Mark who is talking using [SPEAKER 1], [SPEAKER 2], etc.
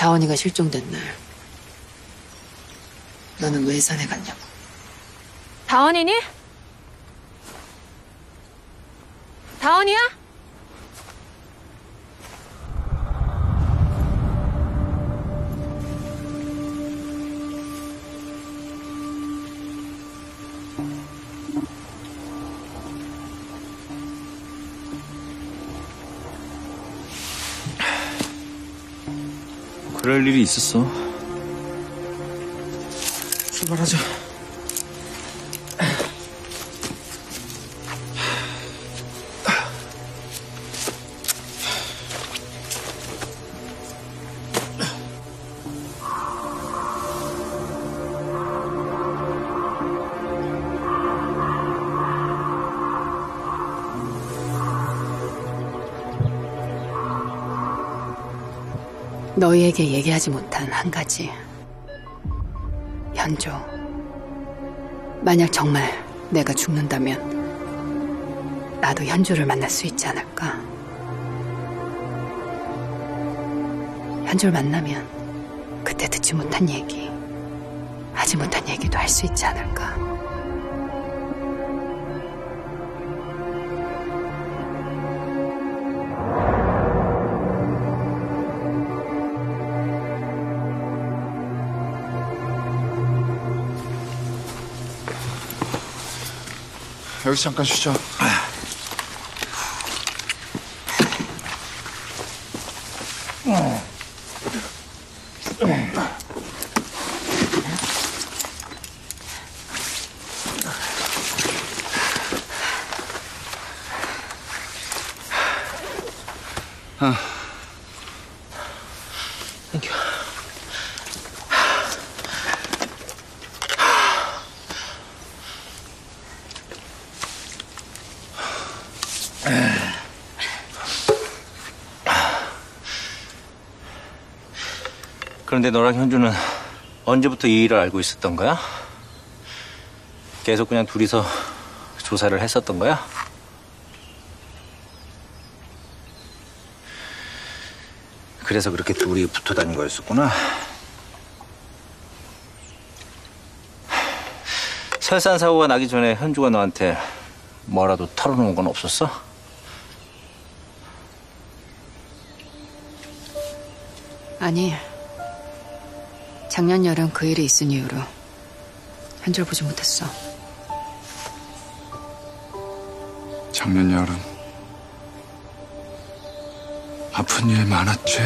[SPEAKER 1] 다원이가 실종된 날 너는 왜 산에 갔냐고.
[SPEAKER 2] 다원이니? 다원이야?
[SPEAKER 3] 그럴 일이 있었어. 출발하자.
[SPEAKER 1] 너희에게 얘기하지 못한 한 가지. 현조. 만약 정말 내가 죽는다면 나도 현조를 만날 수 있지 않을까? 현조를 만나면 그때 듣지 못한 얘기, 하지 못한 얘기도 할 수 있지 않을까?
[SPEAKER 3] 여기서 잠깐 쉬자.
[SPEAKER 4] 그런데 너랑 현주는 언제부터 이 일을 알고 있었던 거야? 계속 그냥 둘이서 조사를 했었던 거야? 그래서 그렇게 둘이 붙어 다닌 거였었구나. 설산 사고가 나기 전에 현주가 너한테 뭐라도 털어놓은 건 없었어?
[SPEAKER 1] 아니, 작년 여름 그 일이 있은 이후로 현조를 보지 못했어.
[SPEAKER 3] 작년 여름 아픈 일 많았지.